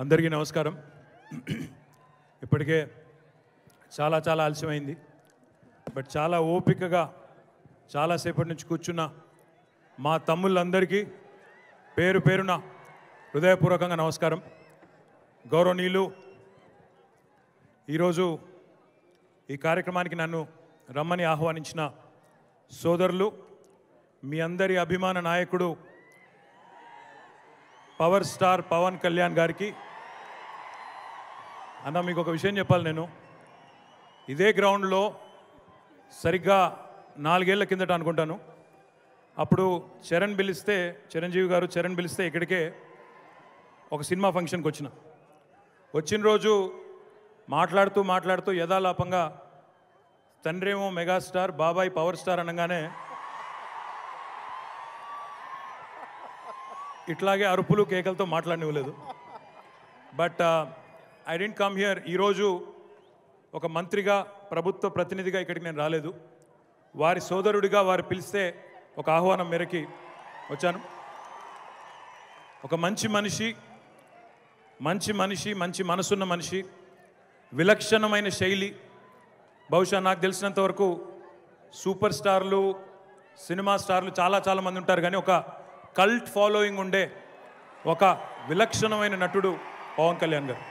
అందరికీ నమస్కారం. ఇప్పటికే చాలా చాలా ఆలస్యమైంది. బట్ చాలా ఓపికగా చాలాసేపటి నుంచి కూర్చున్న మా తమ్ముళ్ళందరికీ పేరు పేరున హృదయపూర్వకంగా నమస్కారం. గౌరవనీయులు ఈరోజు ఈ కార్యక్రమానికి నన్ను రమ్మని ఆహ్వానించిన సోదరులు మీ అందరి అభిమాన నాయకుడు పవర్ స్టార్ పవన్ కళ్యాణ్ గారికి. అన్న మీకు ఒక విషయం చెప్పాలి నేను. ఇదే గ్రౌండ్లో సరిగ్గా నాలుగేళ్ళ కిందట అనుకుంటాను. అప్పుడు చరణ్ పిలిస్తే చిరంజీవి గారు చరణ్ పిలిస్తే ఇక్కడికే ఒక సినిమా ఫంక్షన్కి వచ్చిన. వచ్చిన రోజు మాట్లాడుతూ మాట్లాడుతూ యథాలాపంగా తండ్రేమో మెగాస్టార్ బాబాయ్ పవర్ స్టార్ అనగానే ఇట్లాగే అరుపులు కేకలతో మాట్లాడనివ్వలేదు. But I didn't come here ఈరోజు ఒక మంత్రిగా ప్రభుత్వ ప్రతినిధిగా ఇక్కడికి నేను రాలేదు. వారి సోదరుడిగా వారు పిలిస్తే ఒక ఆహ్వానం మేరకి వచ్చాను. ఒక మంచి మనిషి మంచి మనిషి మంచి మనసున్న మనిషి విలక్షణమైన శైలి. బహుశా నాకు తెలిసినంత వరకు సూపర్ స్టార్లు సినిమా స్టార్లు చాలా చాలా మంది ఉంటారు. కానీ ఒక కల్ట్ ఫాలోయింగ్ ఉండే ఒక విలక్షణమైన నటుడు పవన్ కళ్యాణ్ గారు.